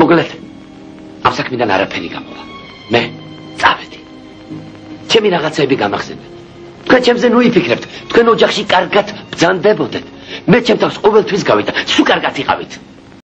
მოგლეთ ამ საქმიდან არაფერი გამოვა. მე წავედი. ჩემი რაღაცები გამახსენდა თქვენ ჩემზე ნუ იფიქრებთ თქვენ ოჯახში კარგად ბძანდებოდეთ მე ჩემთან ყოველთვის გავიდა. სულ კარგად იყავით.